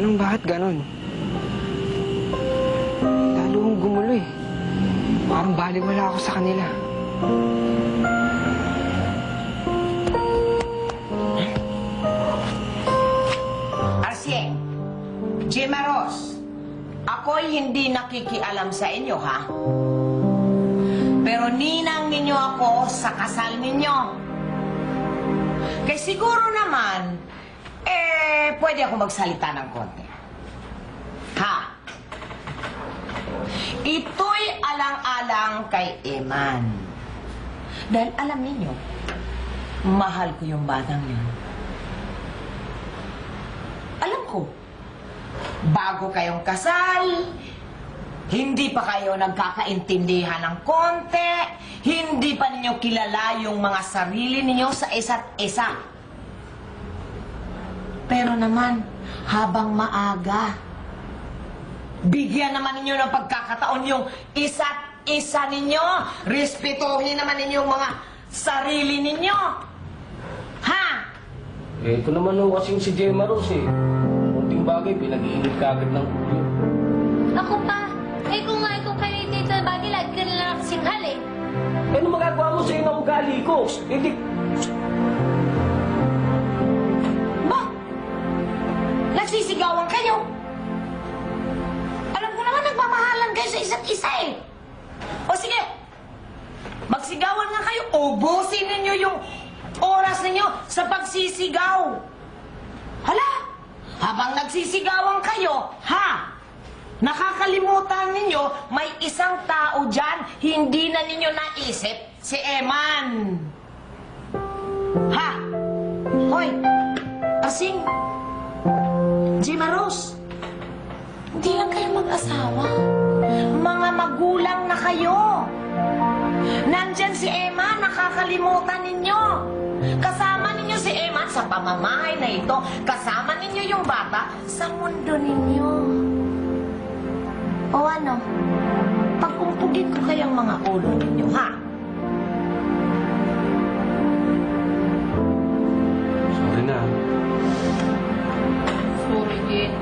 Anong bakit ganon? Lalo kong gumulo eh. Parang baliwala ako sa kanila. Arsie, Gemma Ross, ako'y hindi nakikialam sa inyo, ha? Pero ninang ninyo ako sa kasal ninyo. Kaya siguro naman, pwede ako magsalita ng konti. Ha? Ito'y alang-alang kay Eman. Dahil alam ninyo, mahal ko yung batang yun. Alam ko, bago kayong kasal, hindi pa kayo nagkakaintindihan ng konti, hindi pa ninyo kilala yung mga sarili ninyo sa isa't isa. Pero naman, habang maaga, bigyan naman ninyo ng pagkakataon yung isa't isa ninyo. Respetuhin naman ninyo mga sarili ninyo. Ha? Eh, ito naman ho kasing si Gemma Rose eh. Kunting bagay, pinag-iinit ka agad ng ulo. Ako pa. Eh kung nga kung kayo dito sa bagay, lagi ka na lang singhal eh. Eh, ano magagawa mo sa inang ugali ko? Eh, Nagsisigawan kayo? Alam ko naman nagmamahalan kayo sa isa't isa eh. O sige, magsigawan nga kayo. Ubusin ninyo yung oras ninyo sa pagsisigaw. Hala, habang nagsisigawan kayo, ha? Nakakalimutan ninyo, may isang tao dyan, hindi na ninyo naisip, si Eman. Ha? Hoy, Asing, Gemma Rose, hindi lang kayo mag-asawa. Mga magulang na kayo. Nandyan si Emma, nakakalimutan ninyo. Kasama ninyo si Emma sa pamamahay na ito. Kasama ninyo yung bata sa mundo ninyo. O ano? Pag-umpugin ko kayang mga ulo ninyo, ha? Sorry din.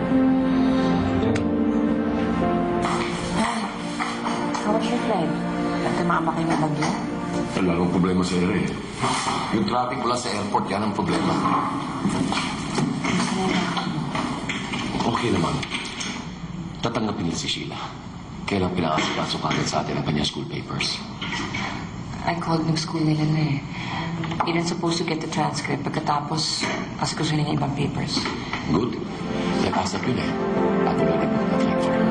Kawat mo, Fred. Nagtamama kayo ng bagyo? Wala akong problema sa ere. Yung traffic wala sa airport, yan ang problema. Okay naman. Tatanggapin niya si Sheila. Kailang pinakasikaso kagad sa atin ang kanyang school papers. I called ng school nila na eh. He didn't supposed to get the transcript pagkatapos kasikusin niya yung ibang papers. Good. Nakasap yun eh. Ako na nag-reflect for her.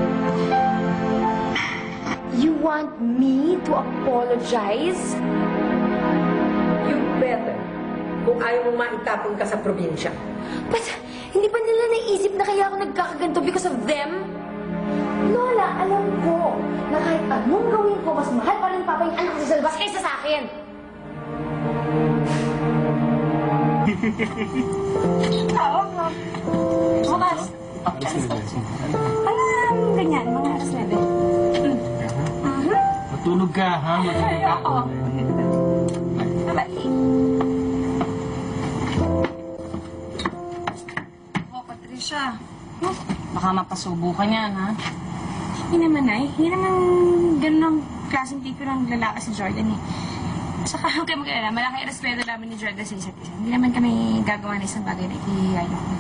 You want me to apologize? You better. Kung ayaw mo maitapon ka sa probinsya. But hindi ba nila naisip na kaya ako nagkakaganto because of them? Lola, alam ko na kahit anong gawin ko, mas mahal pa rin papa yung anak ko sa labas kaysa sa akin. Bukas. Alam, ganyan, mga alas 11. Matulog ka, ha? Matulog ka. Oo. Bye-bye. Oh, Patricia. Baka mapasubo ka niyan, ha? Hindi naman, ay. Hindi naman ganun ang klaseng tipo ng lalaki si Jordan, eh. Saka huwag kayo mag-alala, malaki respeto namin ni Jordan sa isa't isa. Hindi naman kami gagawa ng isang bagay na ikihiyayo ko.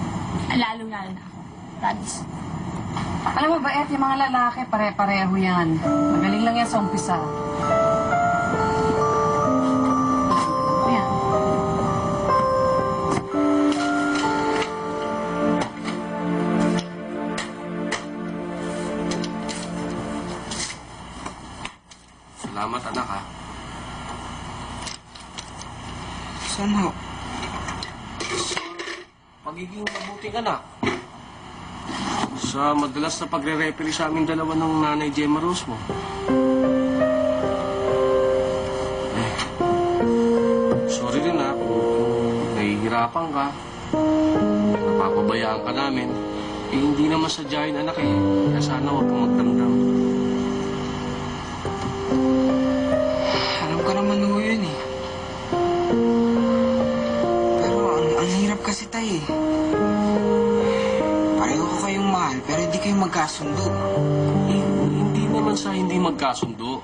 Lalo-lalo na ako. Promise. Alam mo ba, Ed, yung mga lalaki, pare-pareho yan. Magaling lang yan sa umpisa. Anak. Sa madalas na pagre-referee sa aming dalawa ng nanay Gemma Rose mo. Eh, sorry din ha kung, kung nahihirapan ka. Napapabayaan ka namin. Eh, hindi naman sadyain anak eh. Kaya sana huwag kang magdamdam. Alam ko naman ho yun eh. Pero ang, ang hirap kasi tay eh. Kayong kayo magkasundo. Eh, hindi naman sa hindi magkasundo.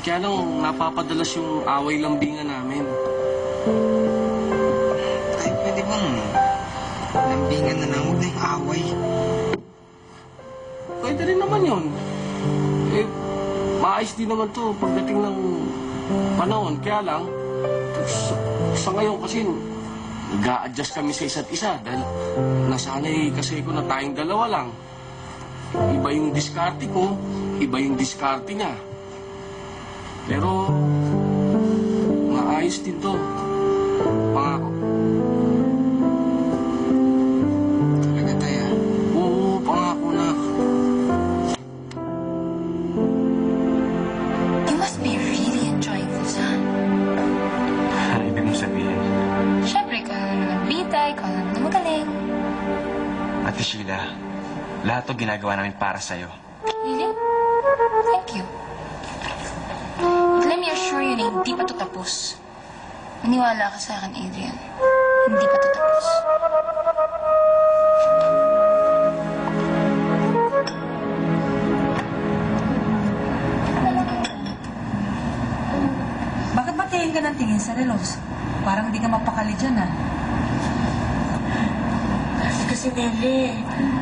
Kaya lang napapadalas yung away lambingan namin. Ay, pwede bang lambingan na lang, huwag na yung away. Pwede rin naman yun. Eh, maayos din naman to pagdating ng panahon. Kaya lang, sa, sa ngayon kasi nag-a-adjust kami sa isa't isa dahil nasanay kasi ko na tayong dalawa lang. Iba yung diskarte ko, iba yung diskarte niya. Pero, maayos din to. Pangako. Lahat to ginagawa namin para sa'yo. Really? Thank you. But let me assure you na hindi pa to tapos. Maniwala ka sa akin, Adrian. Hindi pa to tapos. Bakit ba tingin ka ng tingin sa relos? Parang hindi ka mapakali dyan, ah. Kasi Nelly,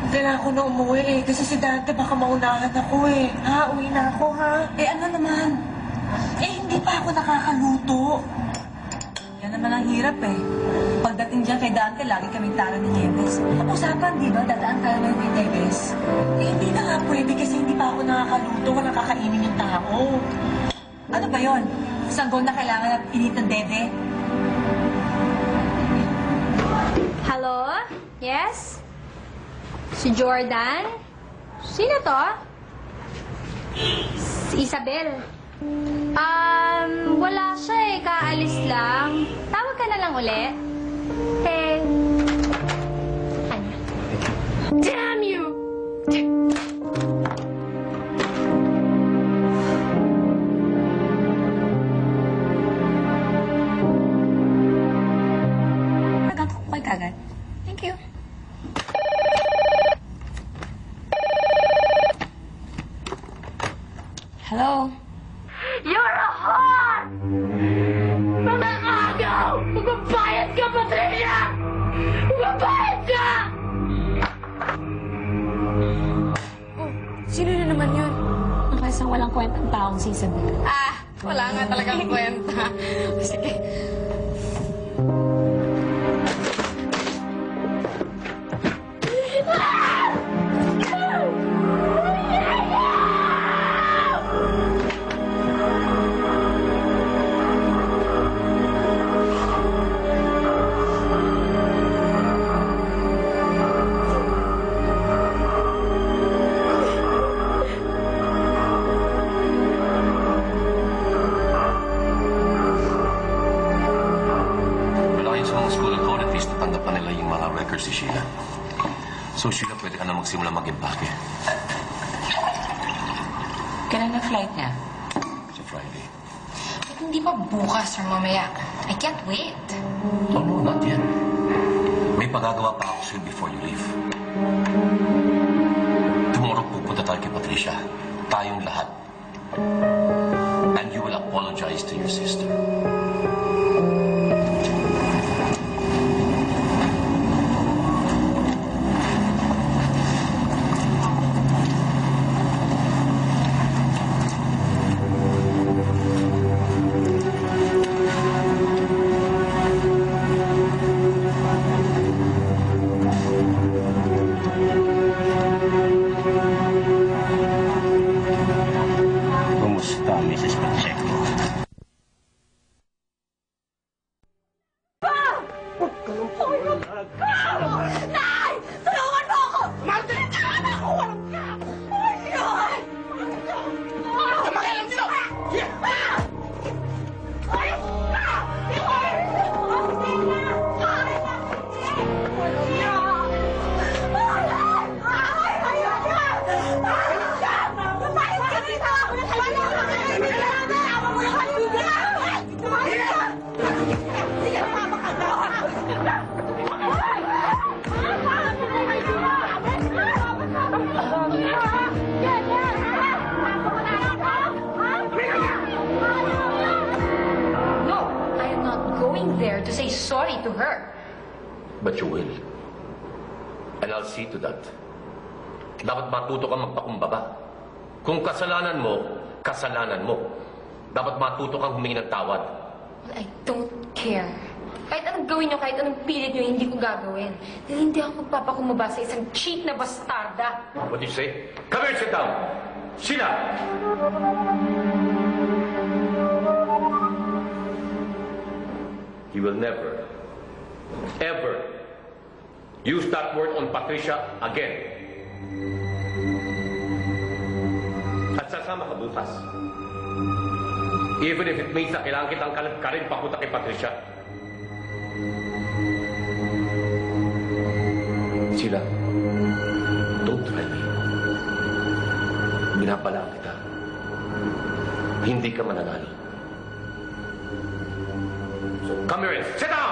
kailangan ko na umuwi eh. Kasi si Dante baka maunahan ako eh. Ha? Uwi na ako ha? Eh, ano naman? Eh, hindi pa ako nakakaluto. Yan naman ang hirap, eh. Pagdating dyan kay Dante, lagi kaming tara ni Nieves. Usapan, di ba? Dadaan tayo ng kay Nieves. Eh, hindi na nga pwede kasi hindi pa ako nakakaluto. Walang kakainin yung tao. Ano ba yon? Sanggol na kailangan at init ng dede? Hello? Yes? Si Jordan? Sino to? Si Isabel. Um, wala siya eh. Kaalis lang. Tawag ka na lang uli. Ano? Damn you! So Sheila, pwede ka na magsimula mag-impake Kailan na flight niya? sa Friday. Ba't hindi pa bukas or mamaya? I can't wait. Oh, no, not yet. May pagagawa pa ako sa'yo before you leave. Tomorrow pupunta tayo kay Patricia. Tayong lahat. Sorry to her. But you will. And I'll see to that. Dapat matuto ka magpakumbaba. Kung kasalanan mo, kasalanan mo. Dapat matuto kang humingi ng tawad. Well, I don't care. Kahit anong gawin nyo, kahit anong pilit nyo, hindi ko gagawin. Dahil hindi ako magpapakumaba sa isang cheat na bastarda. What do you say? Come here, sit down. Sheila! You will never, ever use that word on Patricia again. At sasama ka bukas. Even if it means na kailangan kitang kalab ka rin papunta kay Patricia. Sheila, don't try me. Binabalaan kita. Hindi ka mananalo. So come here and sit down!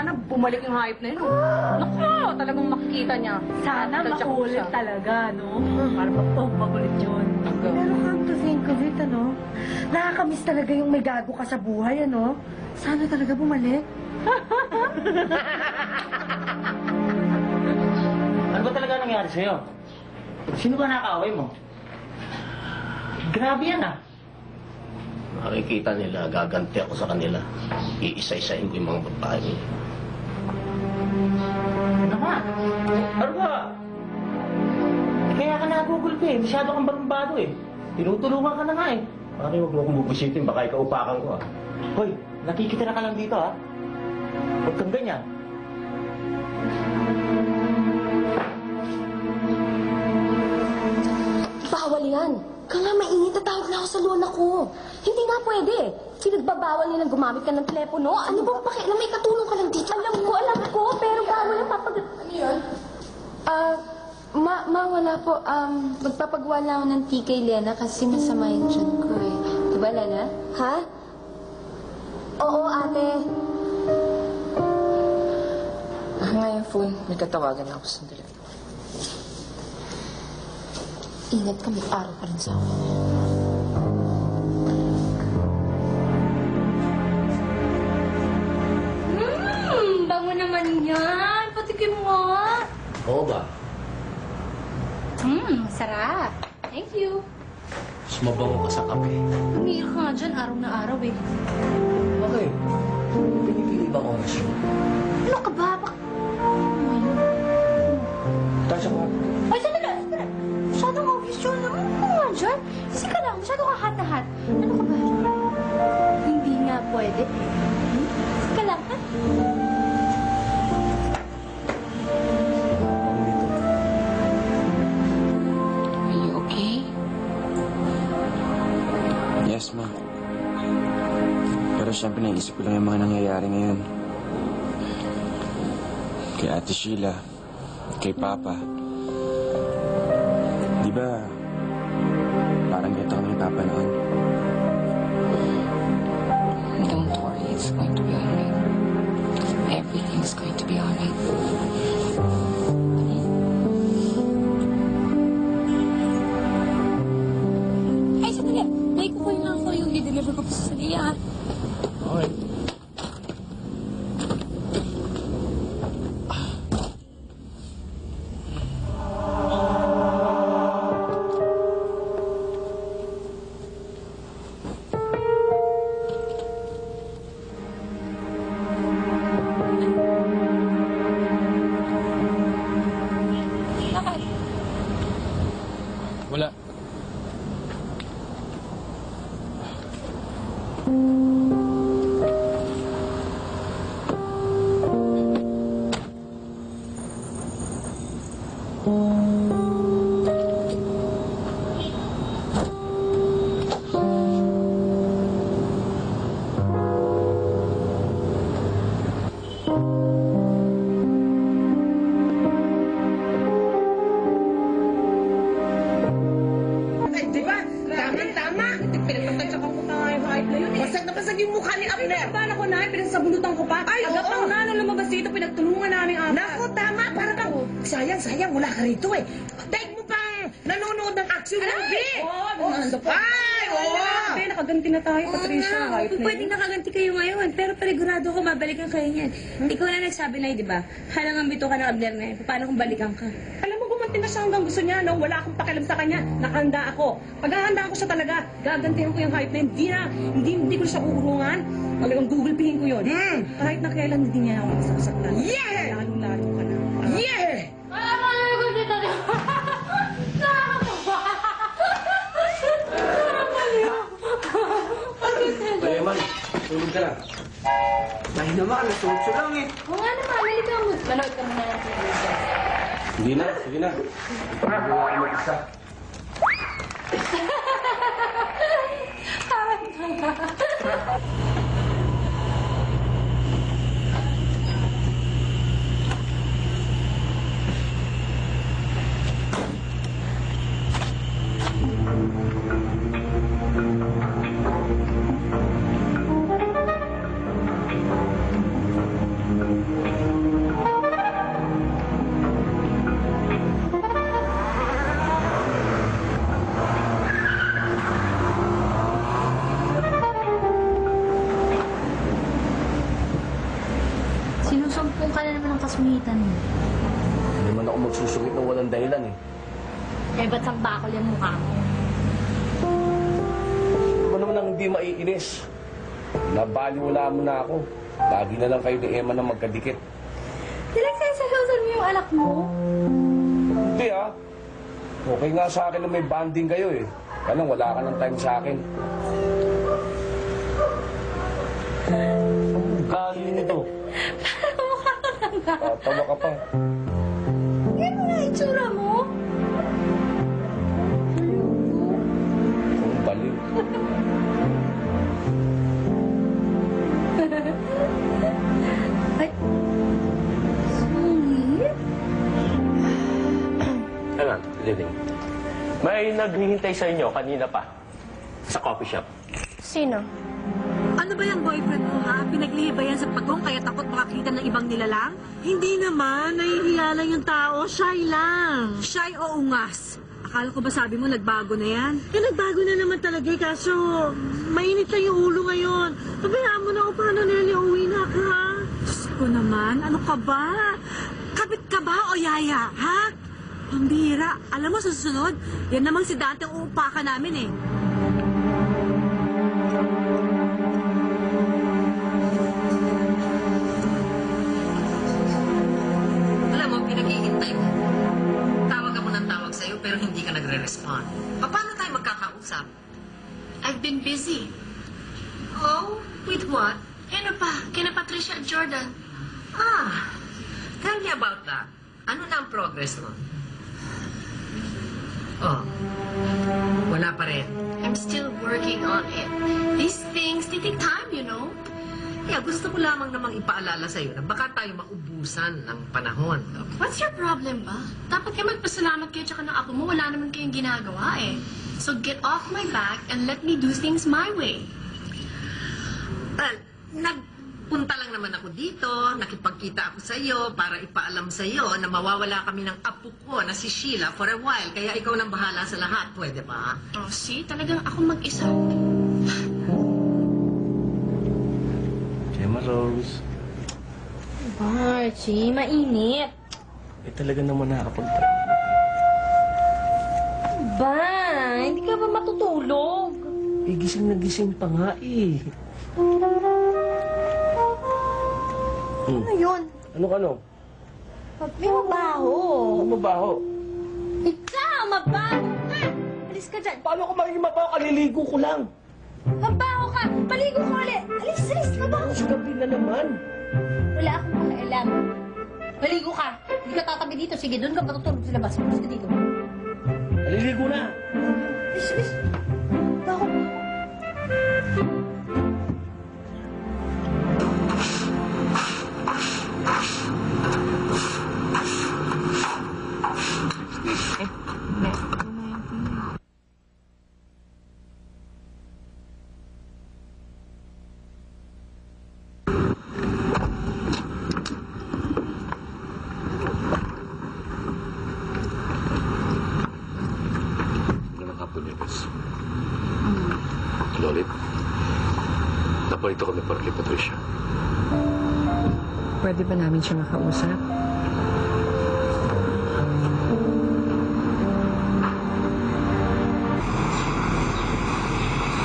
Sana bumalik yung hype na yun. Naku, talagang makikita niya. Sana ko makulit talaga, no? Para magpong makulit yun. Pero come to think of it, ano? Nakakamiss talaga yung may gago ka sa buhay, ano? Sana talaga bumalik. Ano ba talaga nangyari sa'yo? Sino ba nakaaway mo? Grabe yan ah. Makikita nila, gaganti ako sa kanila. Iisa-isahin ko yung mga babae. Ano ba? Eh, Kaya ka nagugulpi eh. Masyado kang barumbado eh. Tinutulungan ka na nga eh. Pare, huwag mo akong bubisitin, baka ikaw upakan ko ah. Hoy, nakikitira ka lang dito ah. Huwag kang ganyan. Bawal yan. Kaya nga mainit, tatawag na ako sa lola ko. Hindi nga pwede. Pinagbabawal nilang gumamit ka ng telepono. Ano bang pakialam? May katulong ka lang dito. Alam ko, alam ko. Pero bawal ang papag... Ano yun? Ah, ma, wala po. Um, magpapagawa lang ako ng tea kay Lena kasi masama yung tiyan ko eh. Diba, Lena? Ha? Oo, ate. Ah, nga yung phone. May tatawagan ako sandali. Ingat ka, may araw pa rin sa akin. Mmm, bango naman yan. Patikim mo. Oo ba? Mmm, sarap. Thank you. Mas mabango ka sa kape. Umiyak ka nga dyan, araw na araw eh. Okay. Pinipili ba oras yun? Ano ka ba? Bak- Ano sa kwarto. Ay, sandali, sandali. Masyadong obvious yun. Ano ka nga dyan? Kasi ka lang, masyado ka hot na hot. Ano ka ba? Hindi nga pwede. Siyempre naisip ko lang yung mga nangyayari ngayon. Kay Ate Sheila, kay Papa. Di ba, parang ganito kami ni Papa noon. Sayang, sayang, wala ka rito eh. Daig mo pang nanonood ng action movie. Oo, nando pa. Ay, oo. Grabe, nakaganti na tayo, Patricia. Oo nga, Hype na pwedeng yun. nakaganti kayo ngayon, pero panigurado ko mabalikan kayo niyan. Ikaw na nagsabi na, di ba? Halangang bito ka ng Abner na yun. Paano kung balikan ka? Alam mo, gumanti na siya hanggang gusto niya, no? Wala akong pakialam sa kanya. Nakahanda ako. Pag hahanda ko siya talaga, gagantihan ko yung hype na yun. Hindi na, hindi, hindi ko siya uurungan. Talagang gugulpihin ko yun. Hmm. Kahit na kailan hindi niya ako masasaktan. Yeah! Lalong-lalo ka na. Tulog ka na. Dahil naman, nasutso lang eh. Oo nga naman, halika mo. Manood ka muna ng TV. Hindi na, sige na. Ipagod na ako mag-isa. Sinusumpong kasmitan mo. Hindi naman ako magsusungit ng walang dahilan eh. Eh, ba't ang bakol yung mukha mo? Ano naman ang hindi maiinis? Nabaliwala mo na ako. Lagi na lang kayo ni Emma na magkadikit. Pinagsasalusan mo yung anak mo? Hindi ah. Okay nga sa akin na may banding kayo eh. Kaya wala ka ng time sa akin. Ang galing nito. Tatawa ka pa. Yan mo nga itsura mo. Ang baliw. Ay, sweet. Ano, Living? May naghihintay sa inyo kanina pa. Sa coffee shop. Sino? Ano ba yung boyfriend mo, ha? Pinaglihi ba yan sa pagong kaya takot makakita ng ibang nilalang? Hindi naman. Nahihiya lang yung tao. Shy lang. Shy o ungas? Akala ko ba sabi mo nagbago na yan? Eh, nagbago na naman talaga eh. Kaso, mainit na yung ulo ngayon. Pabayaan mo na o paano Nelly, uwi na ka, ha? Diyos ko naman, ano ka ba? Kapit ka ba o yaya, ha? Pambira. Alam mo, sa susunod, yan namang si Dante ang uupakan namin eh. Nagre-respond. Paano tayo magkakausap? I've been busy. Oh, with what? Ano pa? Kina Patricia at Jordan. Ah, tell me about that. Ano na ang progress mo? Oh, wala pa rin. I'm still working on it. These things, they take time, you know. Kaya gusto ko lamang namang ipaalala sa'yo na baka tayo maubusan ng panahon. What's your problem ba? Dapat kayo magpasalamat kayo tsaka ng ako mo. Wala naman kayong ginagawa eh. So get off my back and let me do things my way. Well, nagpunta lang naman ako dito, nakipagkita ako sa iyo para ipaalam sa iyo na mawawala kami ng apo ko na si Sheila for a while. Kaya ikaw nang bahala sa lahat, pwede ba? Oh, see? Talagang ako mag-isa. Rose. Archie, mainit. Eh talaga naman nakakapag Ba, hindi ka ba matutulog? Eh gising na gising pa nga eh. Hmm. Ano yun? Ano ka no? May mabaho. Ano mabaho? Ikaw, mabaho ka! Alis ka dyan. Paano ko magiging mabaho? Kaliligo ko lang. Mabaho! Paligo ka ulit! Alis, alis, mabaho! Sa gabi na naman. Wala akong pakialam. Maligo ka. Hindi ka tatabi dito. Sige, doon ka matutulog sa labas. Alis ka dito. Kaliligo na. Alis, alis. Namin siya makausap?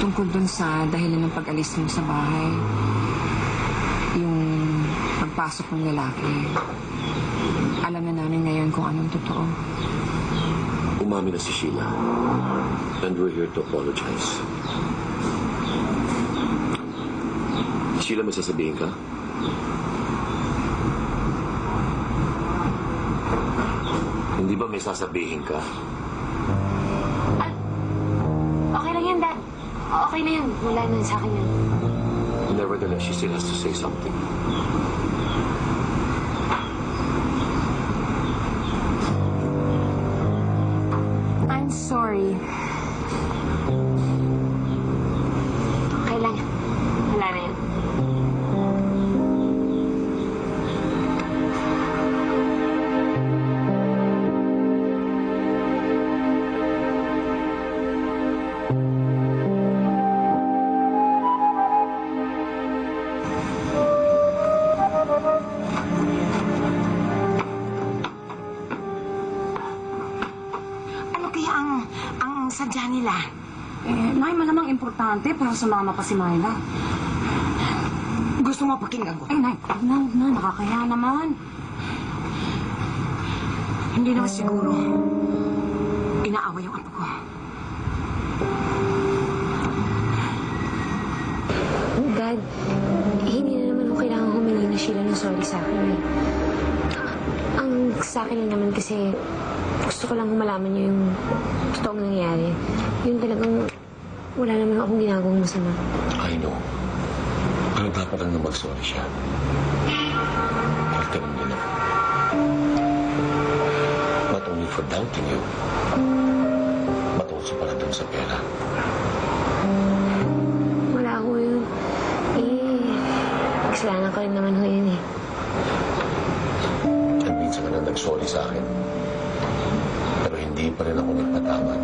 Tungkol dun sa dahilan ng pag-alis mo sa bahay, yung pagpasok ng lalaki, alam na namin ngayon kung anong totoo. Umami na si Sheila. And we're here to apologize. Sheila, may sasabihin ka? Hindi ba may sasabihin ka? Okay lang yan, Dad. Okay na yan. Wala na sa akin yan. Nevertheless, she still has to say something. Sadya nila? Eh, Nay, malamang importante para sumama pa si Myla. Gusto mo pakinggan ko? Ay, Nay, huwag na, huwag na. Nakakaya naman. Hindi naman siguro. Inaawa yung apo ko. Dad, hindi na naman ako kailangan humingi na Sheila ng sorry sa akin eh. Ang sa akin lang naman kasi gusto ko lang humalaman niyo yung totoong nangyayari. Yung talagang wala naman akong ginagawang masama. I know. Pero dapat lang na mag-sorry siya. Dahil ganun din ako. Not only for doubting you, but also para dun sa pera. Wala ako yun. Eh, kasalanan ko rin naman ho yun eh. At minsan ka na nag-sorry sa akin. Pa rin ako nagpatawad.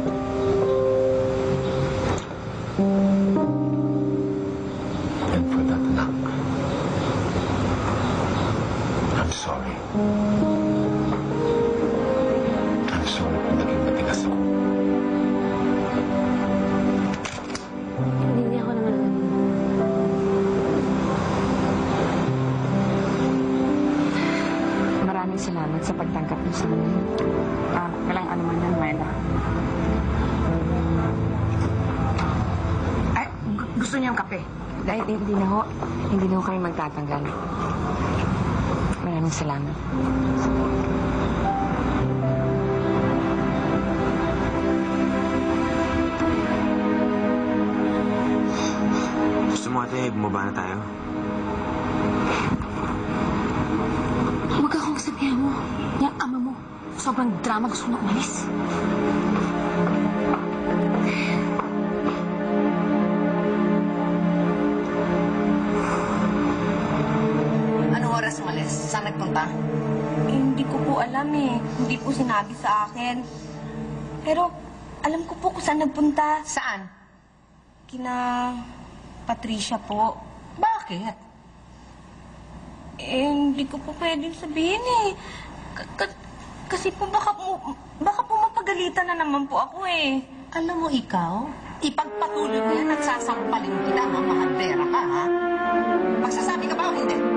Magtatanggal. Maraming salamat. Gusto mo ate, bumaba na tayo? Huwag akong sabihan mo. Yung ama mo, sobrang drama gusto na umalis. Alam eh. Hindi po sinabi sa akin. Pero alam ko po kung saan nagpunta. Saan? Kina Patricia po. Bakit? Eh, hindi ko po pwedeng sabihin eh. K- k- kasi po baka po, baka po mapagalitan na naman po ako eh. Alam mo ikaw, ipagpatuloy mo yan at sasampalin kita, mamahaldera ka, ha? Magsasabi ka ba o hindi?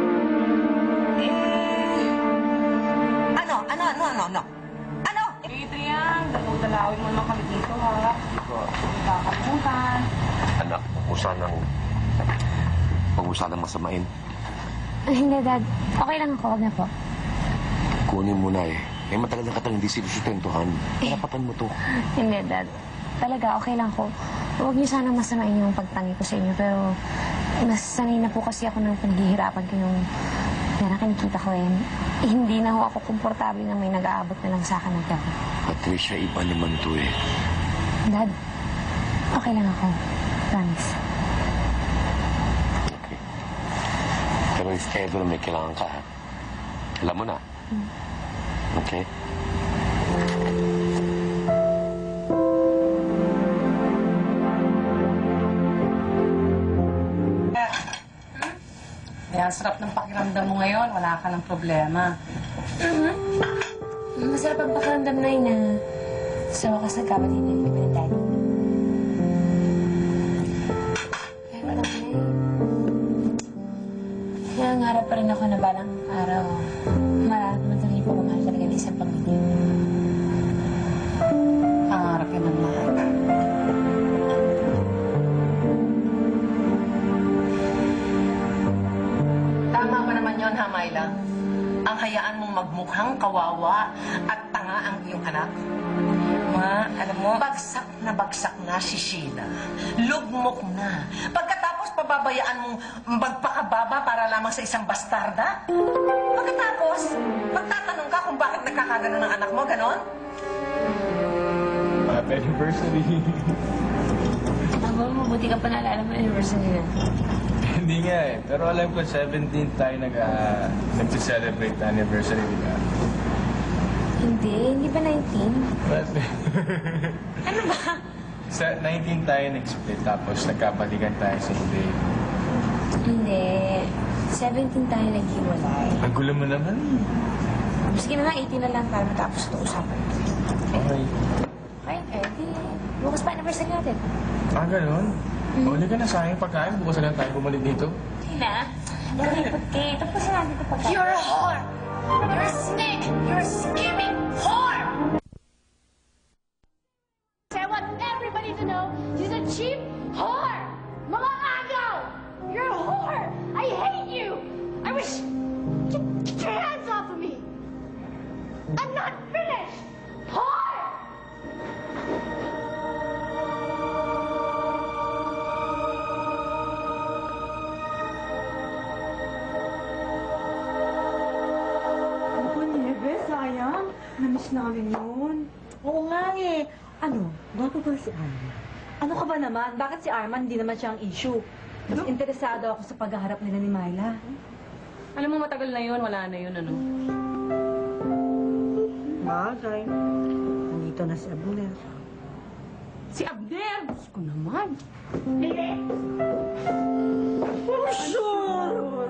Ano? Ano? Ano? Adrian, dalawin mo naman kami dito ha. Hindi kakalimutan. Anak, huwag mo sanang... Huwag mo sanang masamain. Hindi, Dad. Okay lang ako. Huwag na po. Kunin mo na eh. Eh, matagal na katang hindi sinusustentuhan. Karapatan mo to. Hindi, Dad. Talaga, okay lang ko. Huwag niyo sana masamain yung pagtangi ko sa inyo, pero nasanay na po kasi ako ng paghihirapan ko yung pera kinikita ko eh. Hindi na ho ako komportable na may nag-aabot na lang sa akin ng pera. Patricia, iba naman to eh. Dad, okay lang ako. Promise. Pero if ever may kailangan ka, ha? Alam mo na. Okay? Kaya ang sarap ng pakiramdam mo ngayon, wala ka ng problema. Mm-hmm. Masarap ang pakiramdam na yun na sa wakas nagkapatid na kami ng daddy. Kaya alam mo na Nangangarap pa rin ako na balang magmukhang kawawa at tanga ang iyong anak? Ma, alam mo... Bagsak na bagsak na si Sheila. Lugmok na. Pagkatapos pababayaan mong magpakababa para lamang sa isang bastarda? Pagkatapos, magtatanong ka kung bakit nagkakagano ng anak mo, ganon? Happy anniversary. Aba, mabuti ka pa naalala mo anniversary na. Hindi nga eh. Pero alam ko, 17th tayo nag, uh, nag-celebrate na anniversary, di ba? Hindi, hindi ba 19? But, Ano ba? sa 19 tayo nag-split, tapos nagkabalikan tayo sa day. Hindi. 17 tayo naghiwalay. Ang gulo mo naman. Sige na nga, 18 na lang para matapos ito usapan. Okay. Okay, eh, di, bukas pa anniversary natin. Ah, ganun? Mm. Oh, Uli ka na sa aking pagkain. Bukas na lang tayo bumalik dito. Hindi na. Nalipot kayo. Tapos na natin pagkain. You're a whore! You're a snake! You're a scheming whore! I want everybody to know she's a cheap whore! Mga agaw! You're a whore! I hate you! I wish... Get, get your hands off of me! I'm not ba si Arman? Ano ka ba naman? Bakit si Arman hindi naman siya ang issue? Mas interesado ako sa paghaharap nila ni Myla. Alam mo, matagal na yun, wala na yun, ano? Bagay. Nandito na si Abner. Si Abner! Diyos ko naman. Oh, sure!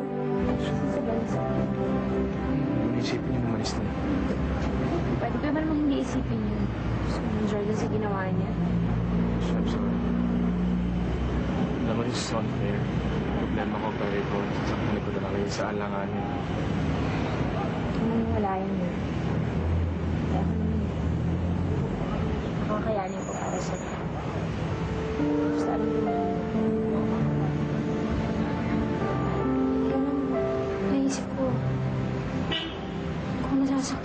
Inisipin niyo umalis na. Pwede ko naman hindi isipin yun. Gusto mo ng Jordan sa ginawa niya. I'm sorry. Alam mo, this is unfair. Problema ko pa rin ko. Sasaktan ko na lang kayo sa alanganin. Wala yun yun. Kaya ako naman yun. Makakayanin ko para sa Basta alam ko naman. Kaya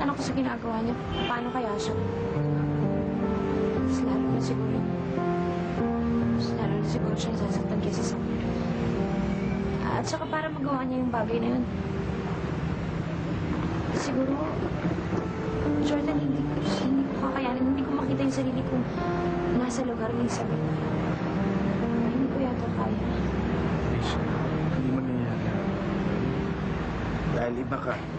nasasaktan ako sa ginagawa niya, paano kaya siya? Mas lalo na siguro. Mas lalo na siguro siya nasasaktan kaysa sa akin. At saka para magawa niya yung bagay na yun, siguro, Jordan, hindi ko, hindi ko kakayanin, hindi ko makita yung sarili ko nasa lugar ng sabi. Hindi ko yata kaya. Please, hindi mangyayari. Dahil iba ka.